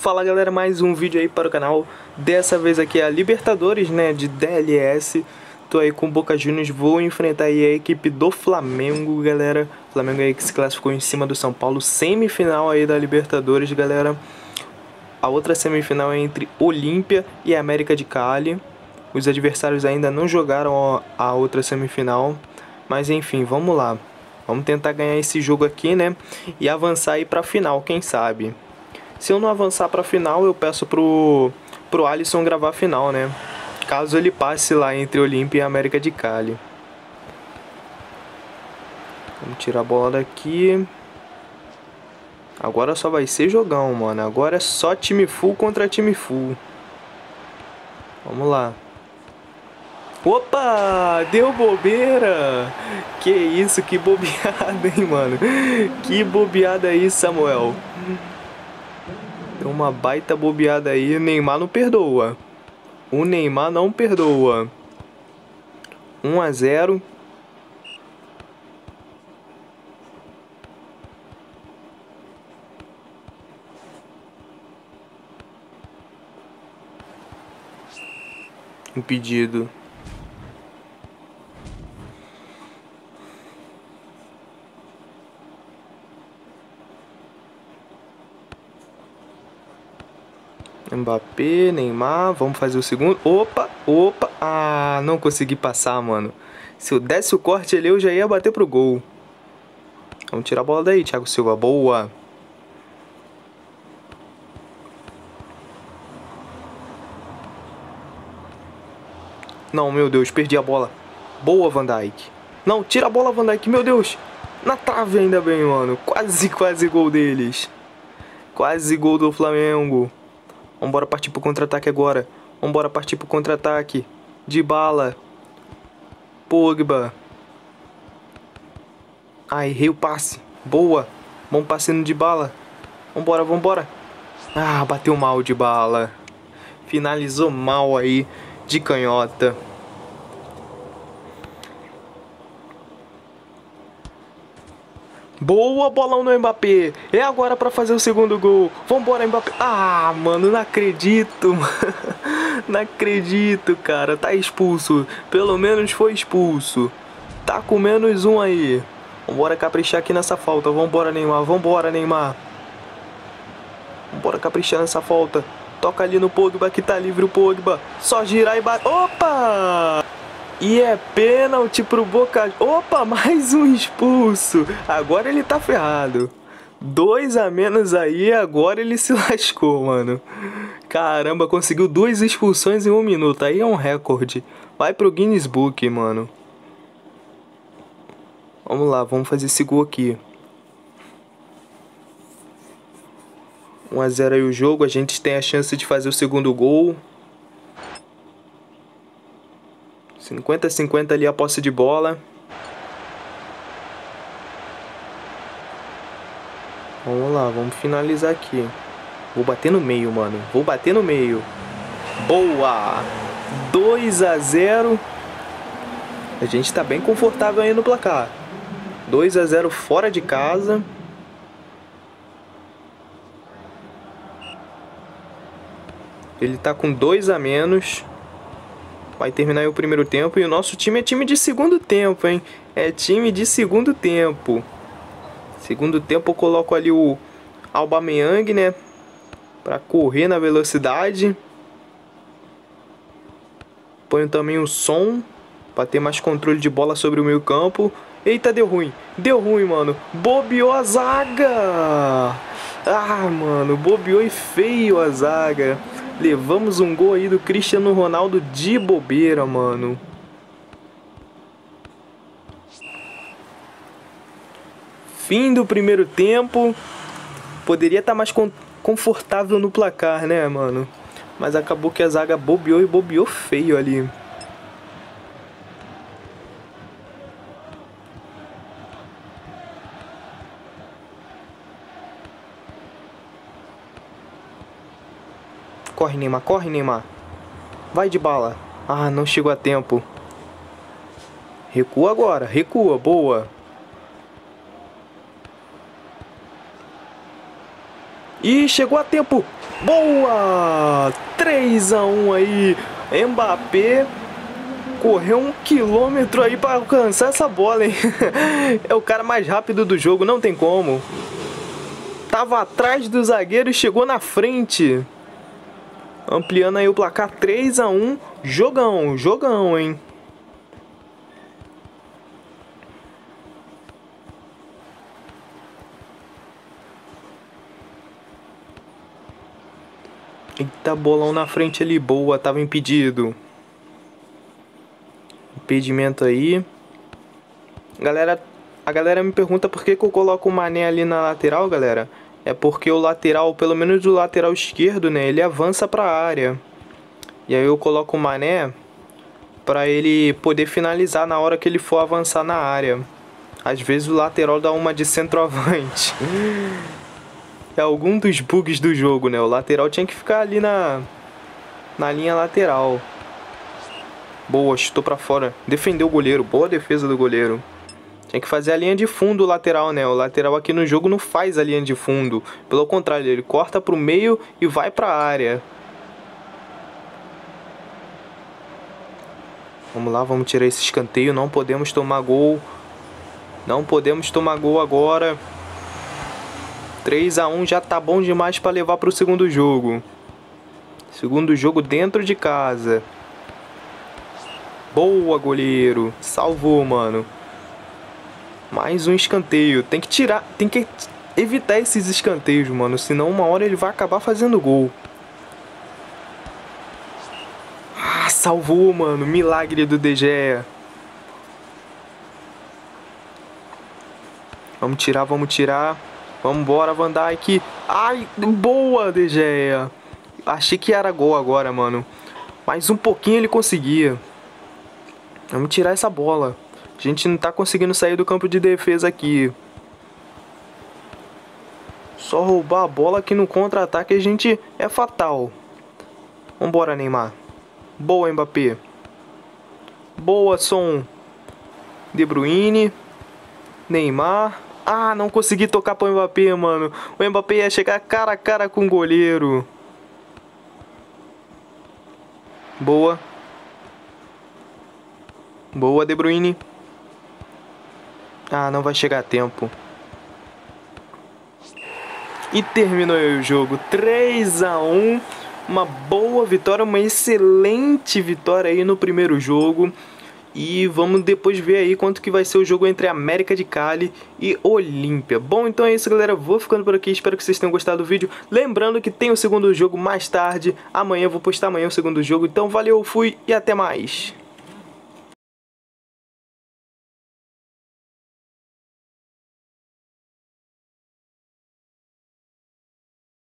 Fala galera, mais um vídeo aí para o canal. Dessa vez aqui é a Libertadores, né, de DLS. Tô aí com o Boca Juniors, vou enfrentar aí a equipe do Flamengo, galera. Flamengo aí que se classificou em cima do São Paulo, semifinal aí da Libertadores, galera. A outra semifinal é entre Olímpia e América de Cali. Os adversários ainda não jogaram a outra semifinal, mas enfim, vamos lá. Vamos tentar ganhar esse jogo aqui, né? E avançar aí pra final, quem sabe. Se eu não avançar para final, eu peço pro, pro Alisson gravar a final, né? Caso ele passe lá entre Olímpia e América de Cali. Vamos tirar a bola daqui. Agora só vai ser jogão, mano. Agora é só time full contra time full. Vamos lá. Opa! Deu bobeira! Que isso, que bobeada, hein, mano? Que bobeada aí, Samuel. Deu uma baita bobeada aí. Neymar não perdoa. O Neymar não perdoa. 1 a 0. Impedido. Mbappé, Neymar, vamos fazer o segundo. Opa, opa. Ah, não consegui passar, mano. Se eu desse o corte ali, eu já ia bater pro gol. Vamos tirar a bola daí, Thiago Silva. Boa. Não, meu Deus, perdi a bola. Boa, Van Dijk. Não, tira a bola, Van Dijk. Meu Deus. Na trave ainda bem, mano. Quase, quase gol deles. Quase gol do Flamengo. Vambora partir pro contra-ataque agora. Vambora partir pro contra-ataque. De bala. Pogba. Ah, errei o passe. Boa. Bom passe de bala. Vambora, vambora. Ah, bateu mal de bala. Finalizou mal aí de canhota. Boa bolão no Mbappé. É agora para fazer o segundo gol. Vambora, Mbappé. Ah, mano, não acredito. não acredito, cara. Tá expulso. Pelo menos foi expulso. Tá com menos um aí. Vambora caprichar aqui nessa falta. Vambora, Neymar. Vambora, Neymar. Vambora caprichar nessa falta. Toca ali no Pogba que tá livre o Pogba. Só girar e bater. Opa! E é pênalti pro Boca. Opa, mais um expulso. Agora ele tá ferrado. Dois a menos aí, agora ele se lascou, mano. Caramba, conseguiu duas expulsões em um minuto. Aí é um recorde. Vai pro Guinness Book, mano. Vamos lá, vamos fazer esse gol aqui. 1 a 0 aí o jogo, a gente tem a chance de fazer o segundo gol. 50-50 ali a posse de bola. Vamos lá, vamos finalizar aqui. Vou bater no meio, mano. Vou bater no meio. Boa! 2 a 0. A gente tá bem confortável aí no placar. 2 a 0 fora de casa. Ele tá com 2 a menos. Vai terminar aí o primeiro tempo e o nosso time é time de segundo tempo, hein? É time de segundo tempo. Segundo tempo eu coloco ali o Aubameyang, né? Pra correr na velocidade. Ponho também o som para ter mais controle de bola sobre o meio campo. Eita, deu ruim. Deu ruim, mano. Bobeou a zaga. Ah, mano, bobeou e feio a zaga. Levamos um gol aí do Cristiano Ronaldo de bobeira, mano. Fim do primeiro tempo. Poderia estar tá mais confortável no placar, né, mano? Mas acabou que a zaga bobeou e bobeou feio ali. Corre, Neymar, corre, Neymar. Vai de bala. Ah, não chegou a tempo. Recua agora, recua, boa. E chegou a tempo. Boa! 3 a 1 aí. Mbappé correu um quilômetro aí para alcançar essa bola, hein? é o cara mais rápido do jogo, não tem como. Tava atrás do zagueiro e chegou na frente. Ampliando aí o placar 3 a 1 Jogão, jogão, hein? Eita, bolão na frente ali, boa, tava impedido. Impedimento aí. Galera, a galera me pergunta por que, que eu coloco o Mané ali na lateral, galera. É porque o lateral, pelo menos o lateral esquerdo, né, ele avança pra área. E aí eu coloco o Mané para ele poder finalizar na hora que ele for avançar na área. Às vezes o lateral dá uma de centroavante. é algum dos bugs do jogo, né? O lateral tinha que ficar ali na, na linha lateral. Boa, chutou pra fora. Defendeu o goleiro. Boa defesa do goleiro. Tinha que fazer a linha de fundo lateral, né? O lateral aqui no jogo não faz a linha de fundo. Pelo contrário, ele corta pro meio e vai pra área. Vamos lá, vamos tirar esse escanteio. Não podemos tomar gol. Não podemos tomar gol agora. 3 a 1 já tá bom demais para levar para o segundo jogo. Segundo jogo dentro de casa. Boa, goleiro. Salvou, mano. Mais um escanteio. Tem que tirar, tem que evitar esses escanteios, mano, senão uma hora ele vai acabar fazendo gol. Ah, salvou, mano. Milagre do De Gea. Vamos tirar, vamos tirar. Vambora, Van Dijk. Ai, boa, De Gea. Achei que era gol agora, mano. Mais um pouquinho ele conseguia. Vamos tirar essa bola. A gente não tá conseguindo sair do campo de defesa aqui. Só roubar a bola aqui no contra-ataque a gente é fatal. Vambora, Neymar. Boa, Mbappé. Boa, Som. De Bruyne. Neymar. Ah, não consegui tocar pro Mbappé, mano. O Mbappé ia chegar cara a cara com o goleiro. Boa. Boa, De Bruyne. Ah, não vai chegar a tempo. E terminou o jogo 3 a 1 Uma boa vitória, uma excelente vitória aí no primeiro jogo. E vamos depois ver aí quanto que vai ser o jogo entre América de Cali e Olímpia. Bom, então é isso, galera. Vou ficando por aqui. Espero que vocês tenham gostado do vídeo. Lembrando que tem o segundo jogo mais tarde. Amanhã, vou postar amanhã o segundo jogo. Então, valeu, fui e até mais.